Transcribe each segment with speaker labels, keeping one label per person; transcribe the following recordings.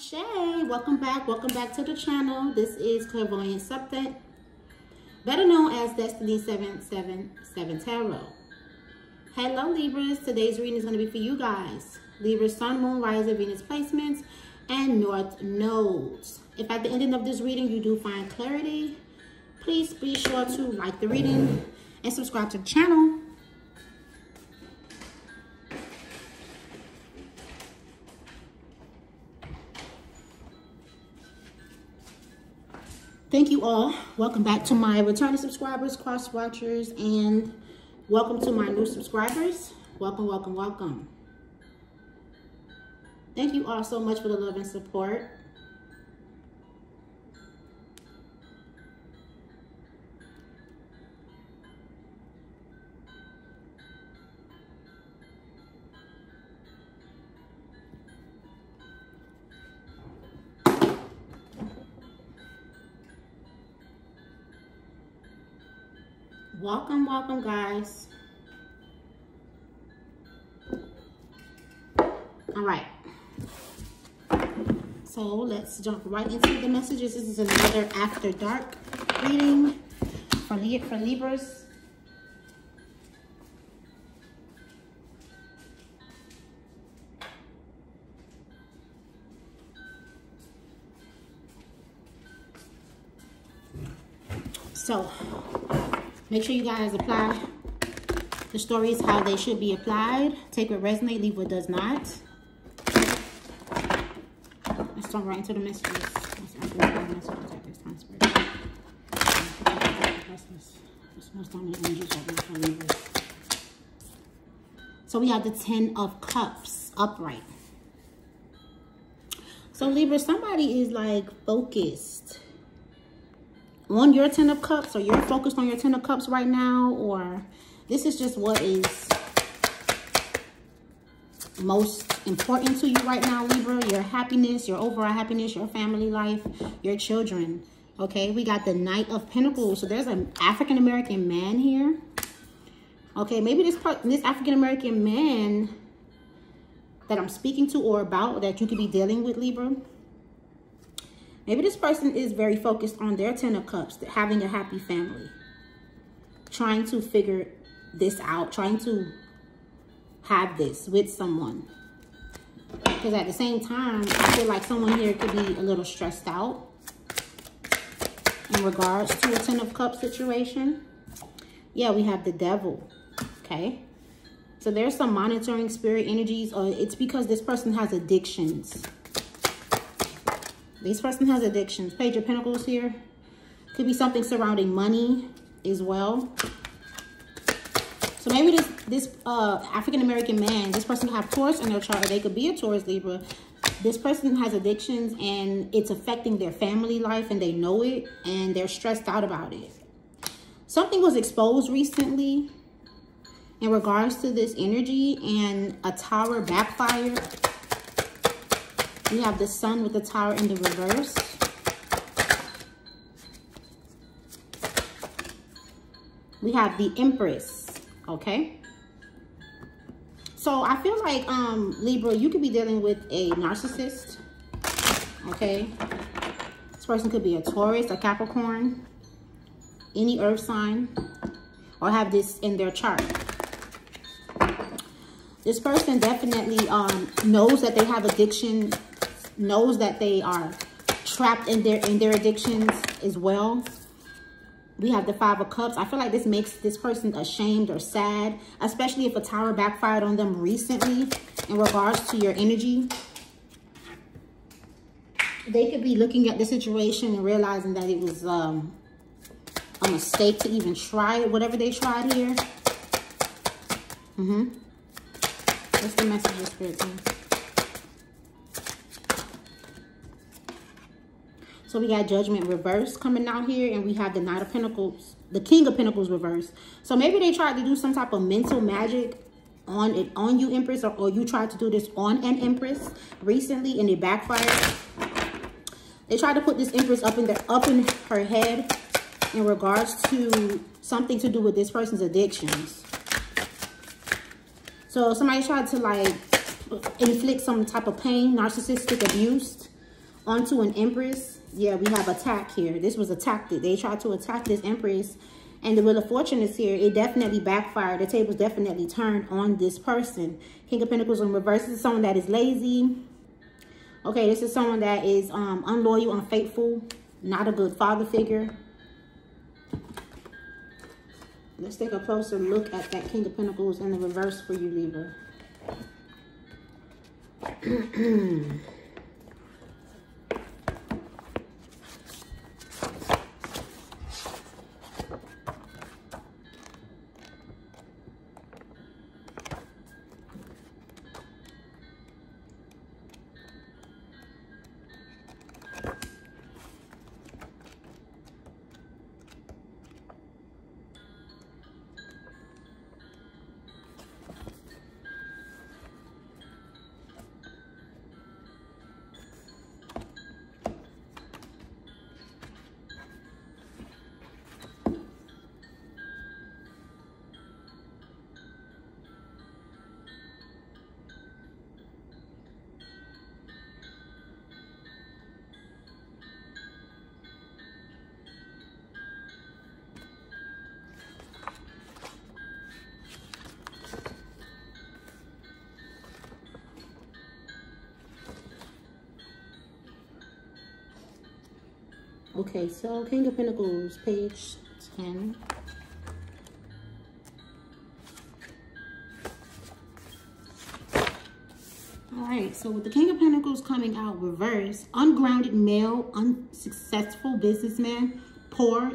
Speaker 1: Ashe, welcome back. Welcome back to the channel. This is Clairvoyant Septet, better known as Destinee 777 Tarot. Hello Libras, today's reading is going to be for you guys. Libra, Sun, Moon, Rising, Venus placements, and North Nodes. If at the ending of this reading you do find clarity, please be sure to like the reading and subscribe to the channel. Thank you all. Welcome back to my returning subscribers, cross watchers, and welcome to my new subscribers. Welcome, welcome, welcome. Thank you all so much for the love and support. Welcome, welcome, guys. All right. So let's jump right into the messages. This is another After Dark reading for, for Libras. Make sure you guys apply the stories how they should be applied. Take what resonate, leave what does not. Let's jump right into the messages. So we have the Ten of Cups upright. So Libra, somebody is like focused on your Ten of Cups or you're focused on your Ten of Cups right now or this is just what is most important to you right now, Libra. Your happiness, your overall happiness, your family life, your children. Okay, we got the Knight of Pentacles. So there's an African-American man here. Okay, maybe this part, this African-American man that I'm speaking to or about that you could be dealing with, Libra Maybe this person is very focused on their Ten of Cups, having a happy family. Trying to figure this out, trying to have this with someone. Because at the same time, I feel like someone here could be a little stressed out in regards to a Ten of Cups situation. Yeah, we have the devil, okay? So there's some monitoring spirit energies, or it's because this person has addictions. This person has addictions. Page of Pentacles here. Could be something surrounding money as well. So maybe this this uh, African-American man, this person have Taurus in their chart, or they could be a Taurus Libra. This person has addictions and it's affecting their family life and they know it and they're stressed out about it. Something was exposed recently in regards to this energy and a tower backfired we have the sun with the tower in the reverse. We have the empress, okay? So I feel like, um, Libra, you could be dealing with a narcissist, okay? This person could be a Taurus, a Capricorn, any earth sign, or have this in their chart. This person definitely um, knows that they have addiction knows that they are trapped in their in their addictions as well. We have the Five of Cups. I feel like this makes this person ashamed or sad, especially if a tower backfired on them recently in regards to your energy. They could be looking at the situation and realizing that it was um, a mistake to even try it, whatever they tried here. Mm-hmm. What's the message of Spirit? So we got Judgment reverse coming out here. And we have the Knight of Pentacles, the King of Pentacles reverse. So maybe they tried to do some type of mental magic on it on you, Empress. Or, or you tried to do this on an Empress recently and it backfired. They tried to put this Empress up in, the, up in her head in regards to something to do with this person's addictions. So somebody tried to like inflict some type of pain, narcissistic abuse onto an empress. Yeah, we have attack here. This was a tactic. They tried to attack this empress. And the Wheel of Fortune is here. It definitely backfired. The tables definitely turned on this person. King of Pentacles in reverse. This is someone that is lazy. Okay, this is someone that is um, unloyal, unfaithful, not a good father figure. Let's take a closer look at that King of Pentacles in the reverse for you, Libra. Okay, so King of Pentacles, page 10. All right, so with the King of Pentacles coming out reverse, ungrounded male, unsuccessful businessman, poor.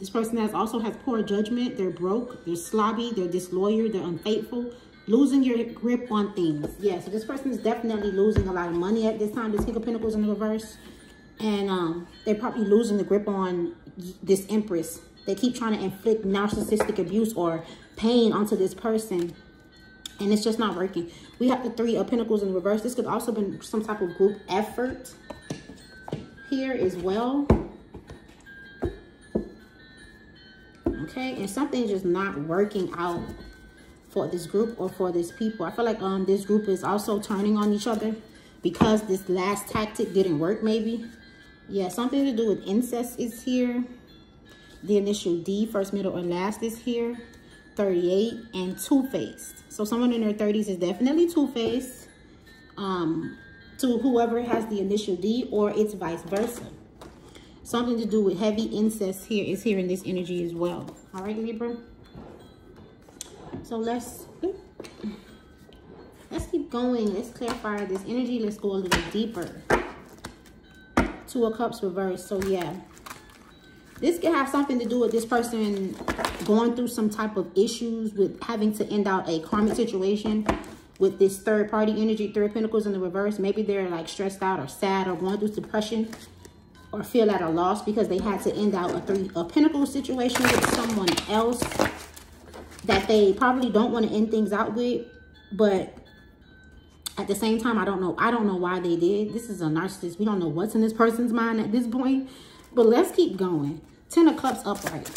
Speaker 1: This person has also has poor judgment. They're broke, they're slobby, they're disloyal, they're unfaithful, losing your grip on things. Yeah, so this person is definitely losing a lot of money at this time. This King of Pentacles in the reverse and um, they're probably losing the grip on this empress. They keep trying to inflict narcissistic abuse or pain onto this person, and it's just not working. We have the three of pentacles in reverse. This could also been some type of group effort here as well. Okay, and something's just not working out for this group or for this people. I feel like um this group is also turning on each other because this last tactic didn't work maybe yeah, something to do with incest is here. The initial D, first, middle, or last is here. 38 and two-faced. So someone in their 30s is definitely two-faced um, to whoever has the initial D or it's vice versa. Something to do with heavy incest here is here in this energy as well. All right, Libra? So let's, let's keep going. Let's clarify this energy. Let's go a little deeper. Two of Cups reversed. So, yeah. This could have something to do with this person going through some type of issues with having to end out a karmic situation with this third party energy, three of pentacles in the reverse. Maybe they're like stressed out or sad or going through depression or feel at a loss because they had to end out a three of pentacles situation with someone else that they probably don't want to end things out with, but at the same time, I don't know. I don't know why they did. This is a narcissist. We don't know what's in this person's mind at this point. But let's keep going. Ten of Cups upright.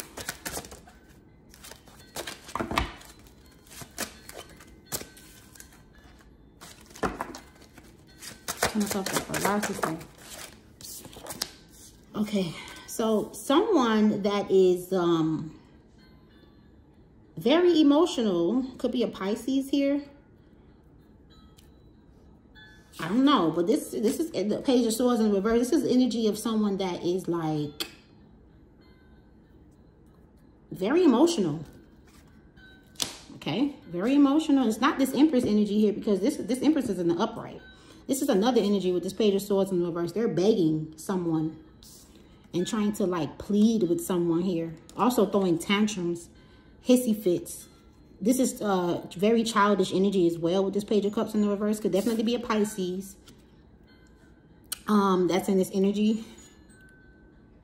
Speaker 1: Okay. So someone that is um very emotional, could be a Pisces here I don't know, but this this is the page of swords in reverse. This is energy of someone that is like very emotional. Okay, very emotional. It's not this Empress energy here because this this Empress is in the upright. This is another energy with this page of swords in reverse. They're begging someone and trying to like plead with someone here. Also throwing tantrums, hissy fits. This is uh, very childish energy as well with this Page of Cups in the reverse. Could definitely be a Pisces. Um, that's in this energy.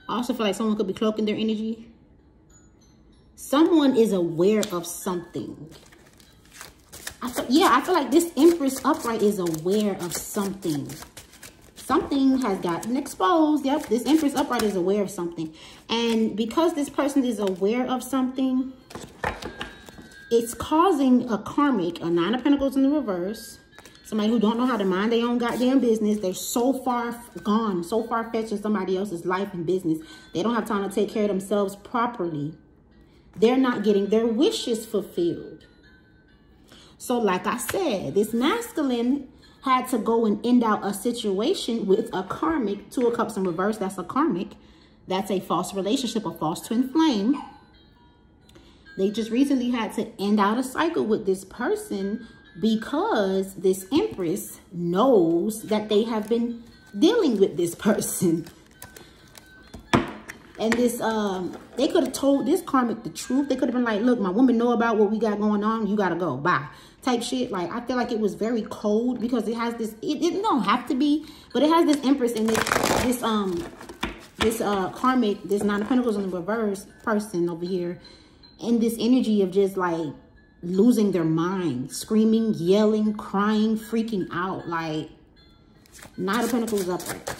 Speaker 1: I also feel like someone could be cloaking their energy. Someone is aware of something. I feel, yeah, I feel like this Empress upright is aware of something. Something has gotten exposed. Yep, this Empress upright is aware of something. And because this person is aware of something, it's causing a karmic, a nine of pentacles in the reverse, Somebody who don't know how to mind their own goddamn business. They're so far gone, so far fetched in somebody else's life and business. They don't have time to take care of themselves properly. They're not getting their wishes fulfilled. So like I said, this masculine had to go and end out a situation with a karmic, two of cups in reverse, that's a karmic. That's a false relationship, a false twin flame. They just recently had to end out a cycle with this person because this empress knows that they have been dealing with this person. And this, um, they could have told this karmic the truth. They could have been like, look, my woman know about what we got going on. You got to go. Bye. Type shit. Like, I feel like it was very cold because it has this, it, it don't have to be, but it has this empress and this, this, um, this, uh, karmic, this nine of pentacles in the reverse person over here. And this energy of just like losing their mind, screaming, yelling, crying, freaking out. Like, Nine of Pentacles upright.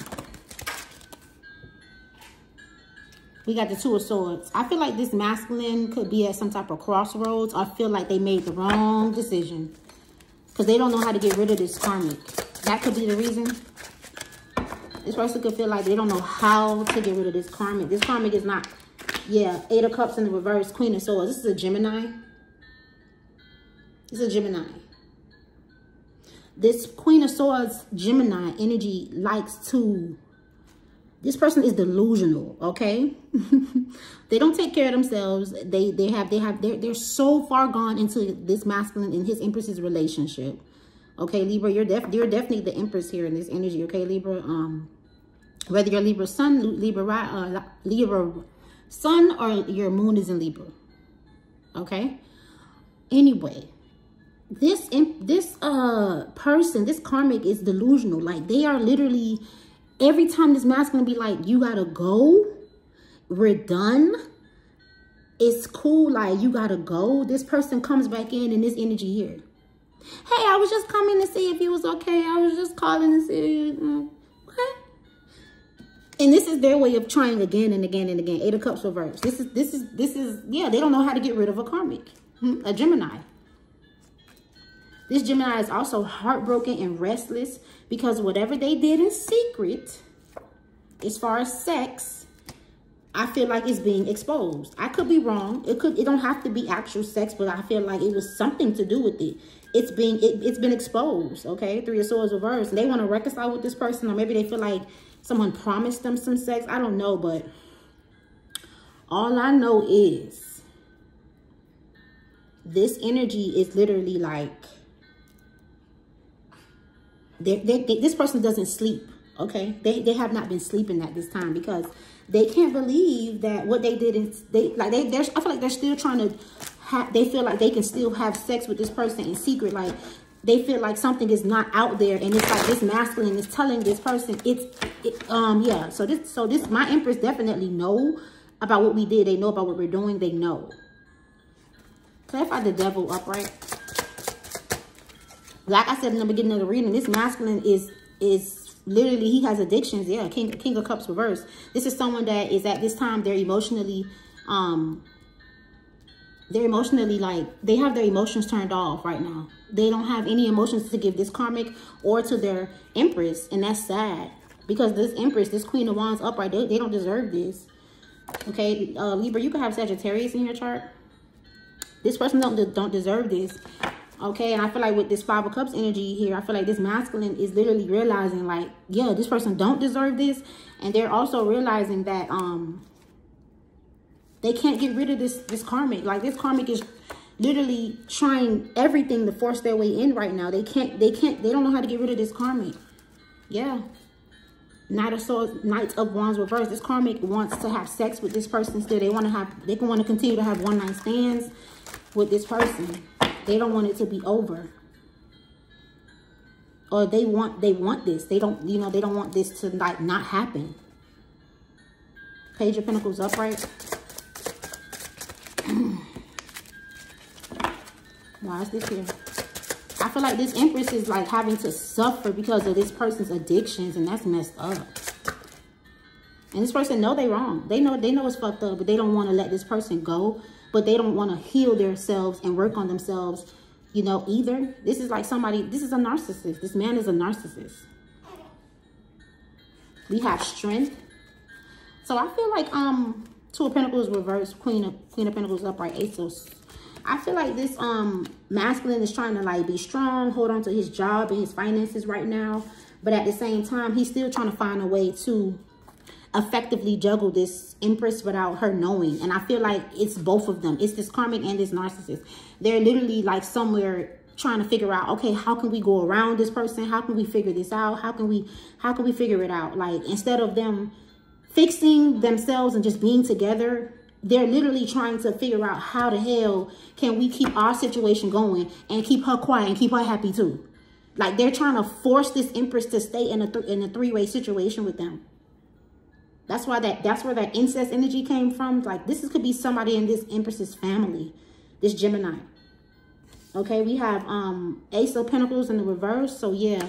Speaker 1: We got the Two of Swords. I feel like this masculine could be at some type of crossroads. I feel like they made the wrong decision. Because they don't know how to get rid of this karmic. That could be the reason. This person could feel like they don't know how to get rid of this karmic. This karmic is not, yeah, Eight of Cups in the reverse, Queen of Swords. This is a Gemini. It's a Gemini. This Queen of Swords Gemini energy likes to, this person is delusional, okay? they don't take care of themselves. They they have, they have, they're, they're so far gone into this masculine and his empress's relationship. Okay, Libra, you're, def you're definitely the empress here in this energy, okay, Libra? Um, Whether you're Libra sun, Libra, uh, Libra sun, or your moon is in Libra, okay? Anyway, this this uh person this karmic is delusional. Like they are literally every time this masculine be like you gotta go we're done. It's cool like you gotta go. This person comes back in and this energy here. Hey i was just coming to see if you was okay. I was just calling to see and this is their way of trying again and again and again eight of cups reverse this is this is this is yeah they don't know how to get rid of a karmic hmm, a gemini this Gemini is also heartbroken and restless because whatever they did in secret, as far as sex, I feel like it's being exposed. I could be wrong. It could. It don't have to be actual sex, but I feel like it was something to do with it. It's being. It, it's been exposed. Okay, Three of Swords reversed. And they want to reconcile with this person, or maybe they feel like someone promised them some sex. I don't know, but all I know is this energy is literally like they, they, they, this person doesn't sleep, okay? They, they have not been sleeping at this time because they can't believe that what they did is, they, like, they, they're, I feel like they're still trying to, they feel like they can still have sex with this person in secret, like, they feel like something is not out there and it's like this masculine is telling this person it's it, um yeah so this so this my empress definitely know about what we did they know about what we're doing they know clarify the devil upright like I said in the beginning of the reading, this masculine is is literally he has addictions. Yeah, King King of Cups reverse. This is someone that is at this time they're emotionally um they're emotionally like they have their emotions turned off right now. They don't have any emotions to give this karmic or to their empress, and that's sad because this empress, this queen of wands upright, they, they don't deserve this. Okay, uh, Libra, you can have Sagittarius in your chart. This person don't don't deserve this okay and i feel like with this five of cups energy here i feel like this masculine is literally realizing like yeah this person don't deserve this and they're also realizing that um they can't get rid of this this karmic like this karmic is literally trying everything to force their way in right now they can't they can't they don't know how to get rid of this karmic yeah Knight of Swords, Knight of Wands reverse. This karmic wants to have sex with this person still. They want to have, they can want to continue to have one night stands with this person. They don't want it to be over. Or they want they want this. They don't, you know, they don't want this to like not happen. Page of Pentacles upright. Why is this here? I feel like this Empress is like having to suffer because of this person's addictions and that's messed up. And this person know they wrong. They know they know it's fucked up, but they don't want to let this person go but they don't want to heal themselves and work on themselves, you know, either. This is like somebody, this is a narcissist. This man is a narcissist. We have strength. So I feel like um Two of Pentacles reversed, Queen of Queen of Pentacles upright, Ace of I feel like this um masculine is trying to like be strong, hold on to his job and his finances right now. But at the same time, he's still trying to find a way to effectively juggle this empress without her knowing. And I feel like it's both of them. It's this karmic and this narcissist. They're literally like somewhere trying to figure out, okay, how can we go around this person? How can we figure this out? How can we, how can we figure it out? Like instead of them fixing themselves and just being together, they're literally trying to figure out how the hell can we keep our situation going and keep her quiet and keep her happy too. Like they're trying to force this empress to stay in a in a three-way situation with them. That's why that that's where that incest energy came from. Like this is, could be somebody in this Empress's family, this Gemini. Okay, we have um Ace of Pentacles in the reverse. So yeah,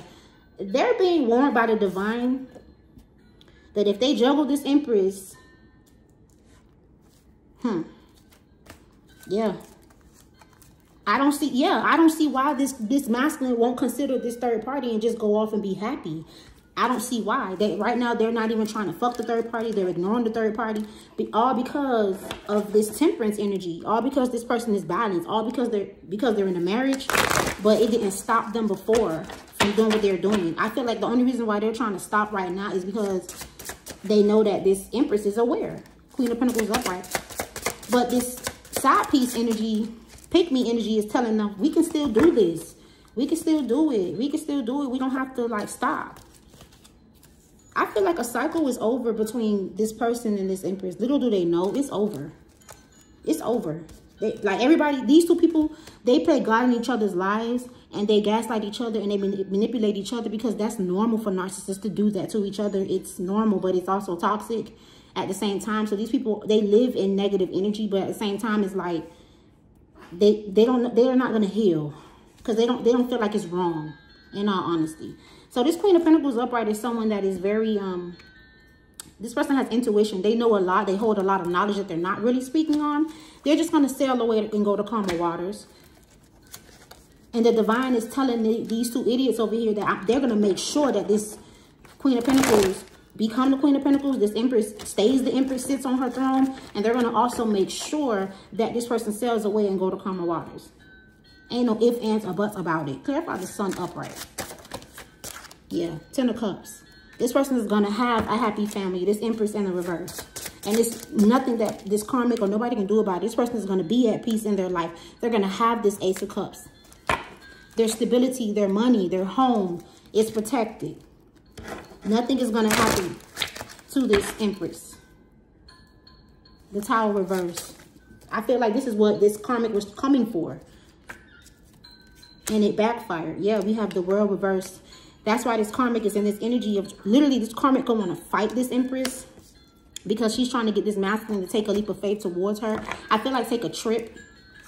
Speaker 1: they're being warned by the divine that if they juggle this Empress, hmm, yeah. I don't see, yeah, I don't see why this this masculine won't consider this third party and just go off and be happy. I don't see why. They right now they're not even trying to fuck the third party. They're ignoring the third party. All because of this temperance energy. All because this person is balanced. All because they're because they're in a marriage, but it didn't stop them before from doing what they're doing. I feel like the only reason why they're trying to stop right now is because they know that this Empress is aware. Queen of Pentacles upright. But this side piece energy, pick me energy is telling them we can still do this. We can still do it. We can still do it. We don't have to like stop. I feel like a cycle is over between this person and this empress. Little do they know, it's over. It's over. They, like everybody, these two people, they play God in each other's lives and they gaslight each other and they manipulate each other because that's normal for narcissists to do that to each other. It's normal, but it's also toxic at the same time. So these people, they live in negative energy, but at the same time, it's like they they don't they are not gonna heal because they don't they don't feel like it's wrong. In all honesty, so this Queen of Pentacles upright is someone that is very, um, this person has intuition. They know a lot. They hold a lot of knowledge that they're not really speaking on. They're just going to sail away and go to calmer waters. And the divine is telling the, these two idiots over here that I, they're going to make sure that this Queen of Pentacles become the Queen of Pentacles. This Empress stays the Empress, sits on her throne. And they're going to also make sure that this person sails away and go to calmer waters. Ain't no ifs, ands, or buts about it. Clarify the sun upright. Yeah, Ten of Cups. This person is going to have a happy family. This Empress in the reverse. And it's nothing that this karmic or nobody can do about it. This person is going to be at peace in their life. They're going to have this Ace of Cups. Their stability, their money, their home is protected. Nothing is going to happen to this Empress. The Tower reverse. I feel like this is what this karmic was coming for. And it backfired. Yeah, we have the world reversed that's why this karmic is in this energy of literally this karmic going to fight this empress because she's trying to get this masculine to take a leap of faith towards her. I feel like take a trip.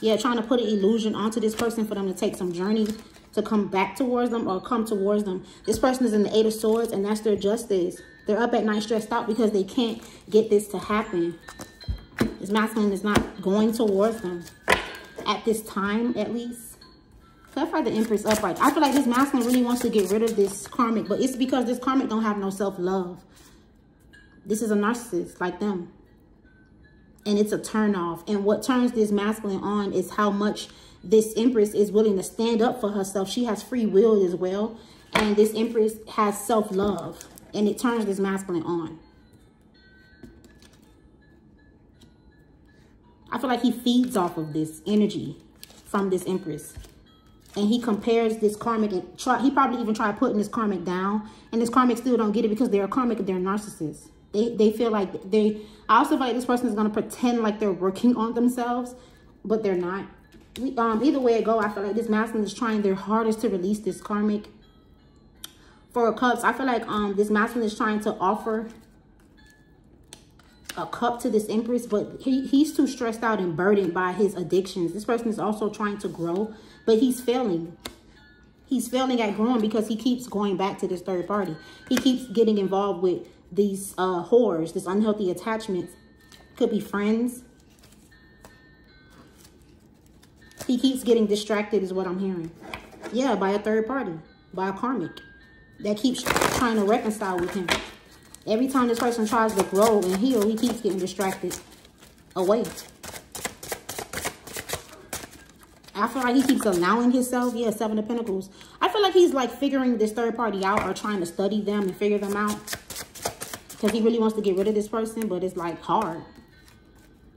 Speaker 1: Yeah, trying to put an illusion onto this person for them to take some journey to come back towards them or come towards them. This person is in the Eight of Swords and that's their justice. They're up at night stressed out because they can't get this to happen. This masculine is not going towards them at this time, at least. Clarify the Empress upright. I feel like this masculine really wants to get rid of this karmic, but it's because this karmic don't have no self-love. This is a narcissist like them. And it's a turn off. And what turns this masculine on is how much this Empress is willing to stand up for herself. She has free will as well. And this Empress has self-love. And it turns this masculine on. I feel like he feeds off of this energy from this Empress and he compares this karmic and try, he probably even tried putting this karmic down and this karmic still don't get it because they're a karmic they're narcissists. They they feel like they i also feel like this person is going to pretend like they're working on themselves but they're not. Um either way it go i feel like this masculine is trying their hardest to release this karmic for cups. I feel like um this masculine is trying to offer a cup to this empress but he, he's too stressed out and burdened by his addictions this person is also trying to grow but he's failing. He's failing at growing because he keeps going back to this third party. He keeps getting involved with these uh, whores, this unhealthy attachments. Could be friends. He keeps getting distracted is what I'm hearing. Yeah, by a third party, by a karmic that keeps trying to reconcile with him. Every time this person tries to grow and heal, he keeps getting distracted away. I feel like he keeps allowing himself. Yeah, Seven of Pentacles. I feel like he's like figuring this third party out or trying to study them and figure them out. Because he really wants to get rid of this person, but it's like hard.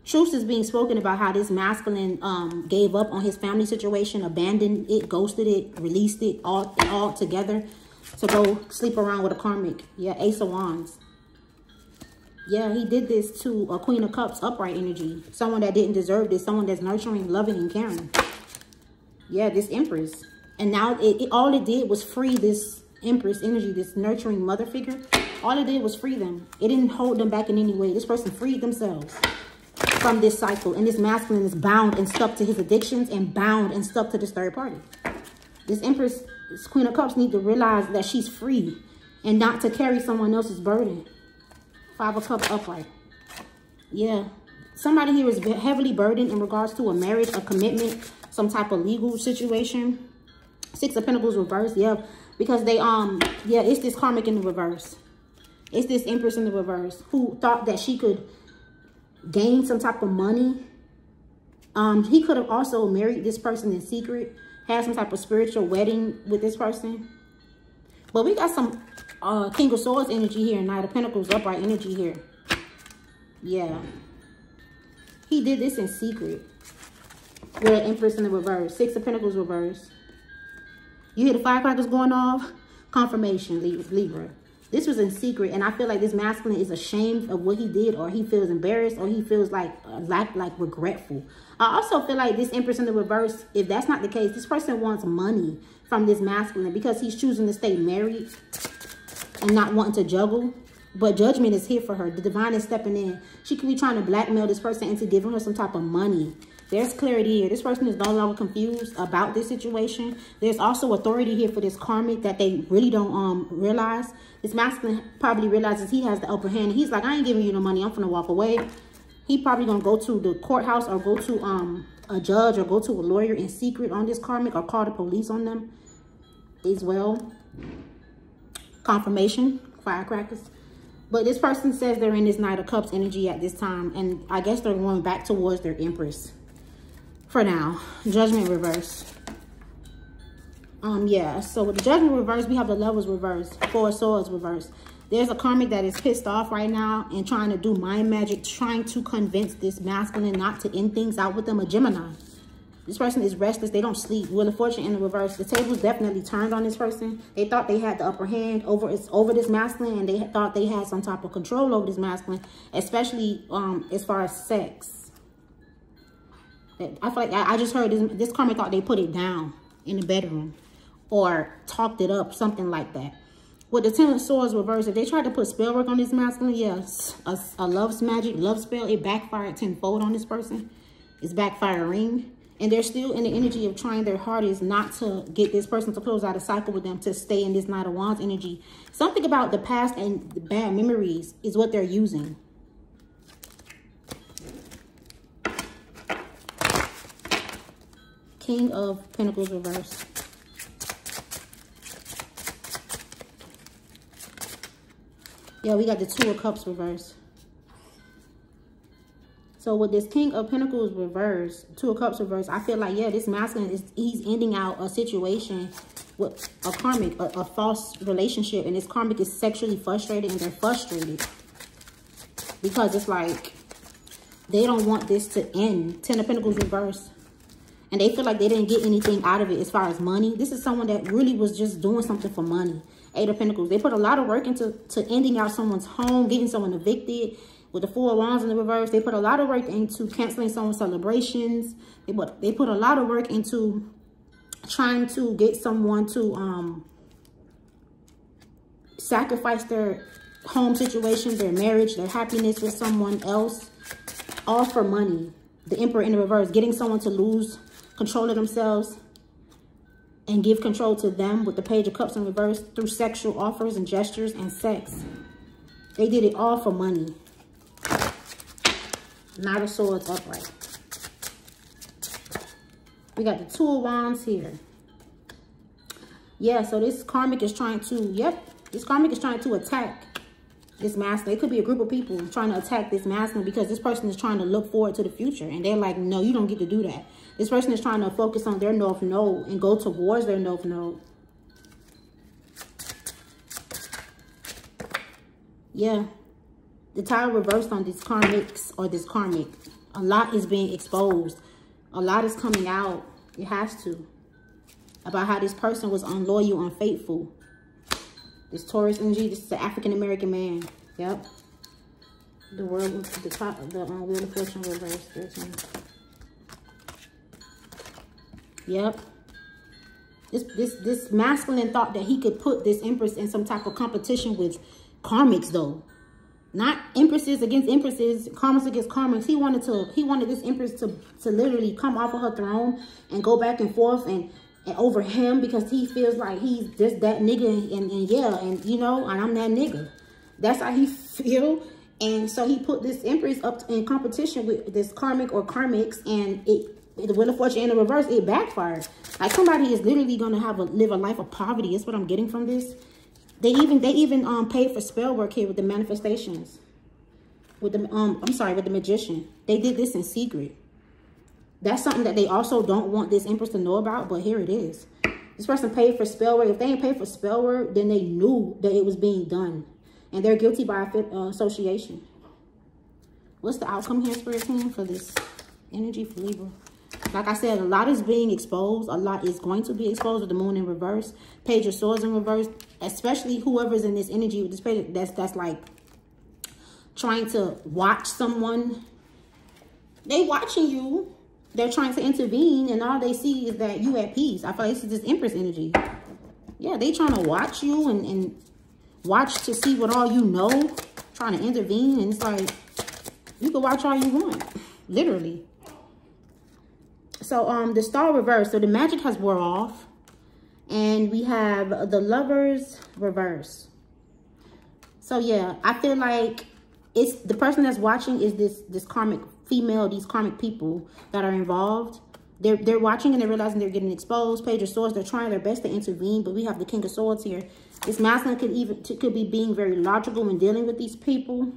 Speaker 1: Truth is being spoken about how this masculine um, gave up on his family situation, abandoned it, ghosted it, released it all, all together to go sleep around with a karmic. Yeah, Ace of Wands. Yeah, he did this to a Queen of Cups upright energy. Someone that didn't deserve this. Someone that's nurturing, loving, and caring. Yeah, this Empress. And now it, it, all it did was free this Empress energy, this nurturing mother figure. All it did was free them. It didn't hold them back in any way. This person freed themselves from this cycle. And this masculine is bound and stuck to his addictions and bound and stuck to this third party. This Empress, this Queen of Cups, need to realize that she's free and not to carry someone else's burden. Five of Cups upright. Yeah. Somebody here is heavily burdened in regards to a marriage, a commitment, some type of legal situation. Six of Pentacles reverse. Yeah. Because they, um, yeah, it's this karmic in the reverse. It's this Empress in the reverse who thought that she could gain some type of money. Um, he could have also married this person in secret, had some type of spiritual wedding with this person. But we got some uh, King of Swords energy here, Knight of Pentacles upright energy here. Yeah. He did this in secret. With an Empress in the reverse. Six of Pentacles reverse. You hear the firecrackers going off? Confirmation, Libra. This was in secret, and I feel like this masculine is ashamed of what he did, or he feels embarrassed, or he feels like uh, like like regretful. I also feel like this Empress in the reverse, if that's not the case, this person wants money from this masculine because he's choosing to stay married and not wanting to juggle. But judgment is here for her. The divine is stepping in. She could be trying to blackmail this person into giving her some type of money there's clarity here. This person is no longer confused about this situation. There's also authority here for this karmic that they really don't um realize. This masculine probably realizes he has the upper hand. He's like, I ain't giving you no money. I'm going to walk away. He probably going to go to the courthouse or go to um a judge or go to a lawyer in secret on this karmic or call the police on them as well. Confirmation, firecrackers. But this person says they're in this Knight of Cups energy at this time. And I guess they're going back towards their Empress for now. Judgment reverse. Um, yeah, so with the judgment reverse, we have the levels reverse, four swords reverse. There's a karmic that is pissed off right now and trying to do mind magic, trying to convince this masculine not to end things out with them, a Gemini. This person is restless. They don't sleep. Wheel of Fortune in the reverse. The table's definitely turned on this person. They thought they had the upper hand over its over this masculine, and they thought they had some type of control over this masculine, especially um, as far as sex. I feel like I, just heard this, this karma thought they put it down in the bedroom or talked it up, something like that. With the Ten of Swords reversed, if they tried to put spell work on this masculine, yes, a, a love's magic, love spell, it backfired tenfold on this person. It's backfiring. And they're still in the energy of trying their hardest not to get this person to close out a cycle with them, to stay in this Knight of Wands energy. Something about the past and the bad memories is what they're using. King of Pentacles reverse. Yeah, we got the Two of Cups reverse. So with this King of Pentacles reverse, Two of Cups reverse, I feel like, yeah, this masculine, is he's ending out a situation with a karmic, a, a false relationship. And this karmic is sexually frustrated and they're frustrated. Because it's like, they don't want this to end. Ten of Pentacles reverse and they feel like they didn't get anything out of it as far as money. This is someone that really was just doing something for money. Eight of Pentacles. They put a lot of work into to ending out someone's home, getting someone evicted. With the Four of Wands in the reverse, they put a lot of work into canceling someone's celebrations. They put, they put a lot of work into trying to get someone to um, sacrifice their home situation, their marriage, their happiness with someone else, all for money. The Emperor in the reverse, getting someone to lose control of themselves and give control to them with the Page of Cups in reverse through sexual offers and gestures and sex. They did it all for money. Knight of Swords upright. We got the two of wands here. Yeah, so this karmic is trying to, yep, this karmic is trying to attack this masculine. It could be a group of people trying to attack this masculine because this person is trying to look forward to the future. And they're like, no, you don't get to do that. This person is trying to focus on their north node and go towards their north node. Yeah. The tile reversed on these karmics or this karmic. A lot is being exposed. A lot is coming out. It has to. About how this person was unloyal, unfaithful. This Taurus energy, this is the African-American man. Yep. The world, the top, the um, Wheel of Fortune reverse. 13. Yep. This, this, this masculine thought that he could put this empress in some type of competition with karmics though. Not empresses against empresses, karmas against karmics. He wanted to, he wanted this empress to, to literally come off of her throne and go back and forth and and over him because he feels like he's just that nigga and, and yeah and you know and i'm that nigga. That's how he feel. And so he put this empress up in competition with this karmic or karmics and it the wheel of fortune in the reverse. It backfired. Like somebody is literally gonna have a live a life of poverty. That's what i'm getting from this they even they even um paid for spell work here with the manifestations with the um i'm sorry with the magician they did this in secret that's something that they also don't want this Empress to know about, but here it is. This person paid for spell work. If they ain't paid for spell work, then they knew that it was being done. And they're guilty by uh, association. What's the outcome here, Spirit Team, for this energy for Libra? Like I said, a lot is being exposed. A lot is going to be exposed with the moon in reverse. Page of swords in reverse. Especially whoever's in this energy with this page, that's, that's like trying to watch someone. They watching you they're trying to intervene and all they see is that you at peace. I feel like this is this Empress energy. Yeah, they trying to watch you and, and watch to see what all you know, trying to intervene. And it's like, you can watch all you want, literally. So um, the star reverse, so the magic has wore off. And we have the lovers reverse. So yeah, I feel like it's the person that's watching is this this karmic female, these karmic people that are involved. They're, they're watching and they're realizing they're getting exposed. Page of Swords, they're trying their best to intervene, but we have the King of Swords here. This masculine could even could be being very logical when dealing with these people.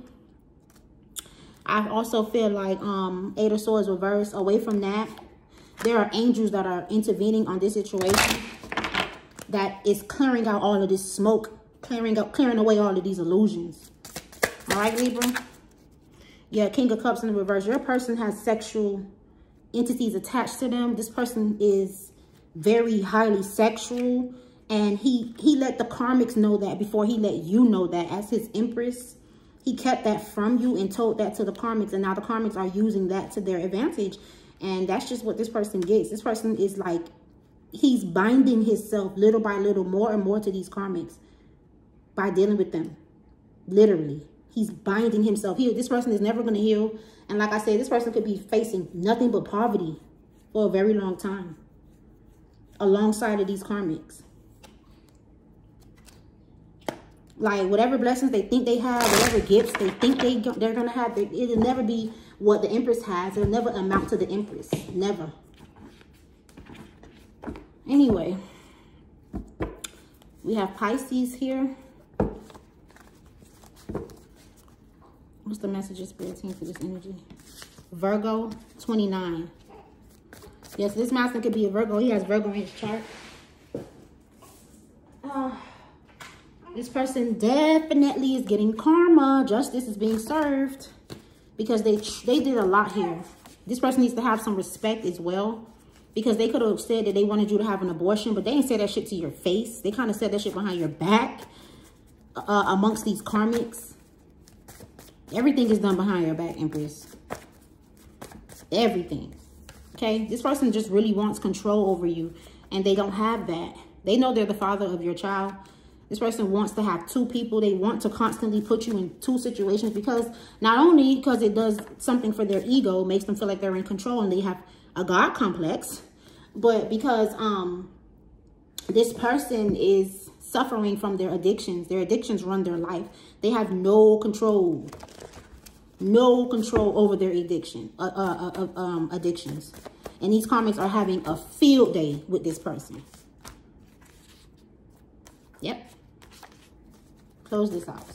Speaker 1: I also feel like um, Eight of Swords reverse. Away from that, there are angels that are intervening on this situation that is clearing out all of this smoke, clearing up, clearing away all of these illusions. All right, Libra. Yeah, King of Cups in the reverse. Your person has sexual entities attached to them. This person is very highly sexual. And he, he let the karmics know that before he let you know that as his empress. He kept that from you and told that to the karmics. And now the karmics are using that to their advantage. And that's just what this person gets. This person is like, he's binding himself little by little more and more to these karmics by dealing with them. Literally. He's binding himself. He, this person is never going to heal. And like I said, this person could be facing nothing but poverty for a very long time alongside of these karmics. Like whatever blessings they think they have, whatever gifts they think they, they're to have, it'll never be what the Empress has. It'll never amount to the Empress. Never. Anyway, we have Pisces here. What's the message of spirit team for this energy? Virgo 29. Yes, this master could be a Virgo. He has Virgo in his chart. Uh, this person definitely is getting karma. Justice is being served because they they did a lot here. This person needs to have some respect as well because they could have said that they wanted you to have an abortion, but they didn't say that shit to your face. They kind of said that shit behind your back uh, amongst these karmics. Everything is done behind your back, Empress. Everything. Okay? This person just really wants control over you. And they don't have that. They know they're the father of your child. This person wants to have two people. They want to constantly put you in two situations because not only because it does something for their ego, makes them feel like they're in control and they have a God complex, but because um this person is suffering from their addictions. Their addictions run their life. They have no control no control over their addiction, uh, uh, uh, um, addictions. And these karmics are having a field day with this person. Yep. Close this out.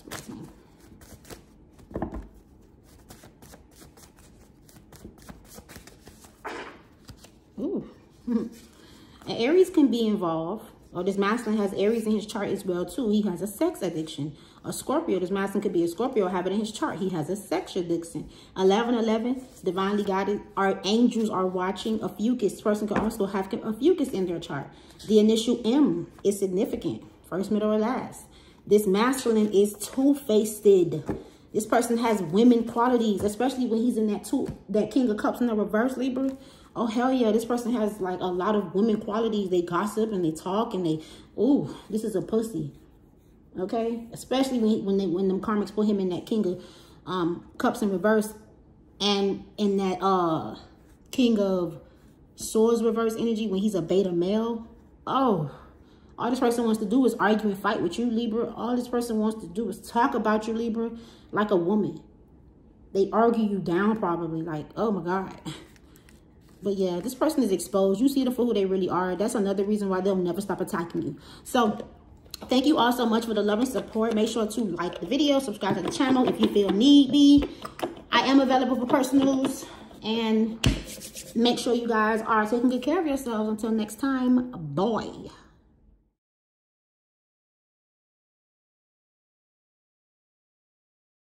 Speaker 1: Ooh. and Aries can be involved. Or this masculine has Aries in his chart as well, too. He has a sex addiction. A Scorpio, this masculine could be a Scorpio, have it in his chart. He has a sex addiction. 1111, divinely guided. Our angels are watching. A fucus. This person could also have a fucus in their chart. The initial M is significant. First, middle, or last. This masculine is two-faced. This person has women qualities, especially when he's in that two, that King of Cups in the reverse, Libra. Oh, hell yeah, this person has like a lot of women qualities. They gossip and they talk and they, oh, this is a pussy. Okay? Especially when, he, when, they, when them karmics put him in that King of um, Cups in reverse and in that uh King of Swords reverse energy when he's a beta male. Oh, all this person wants to do is argue and fight with you, Libra. All this person wants to do is talk about you, Libra, like a woman. They argue you down probably like, oh my God. But yeah, this person is exposed. You see the for who they really are. That's another reason why they'll never stop attacking you. So thank you all so much for the love and support. Make sure to like the video, subscribe to the channel if you feel need be. I am available for personals. And make sure you guys are taking good care of yourselves. Until next time, boy.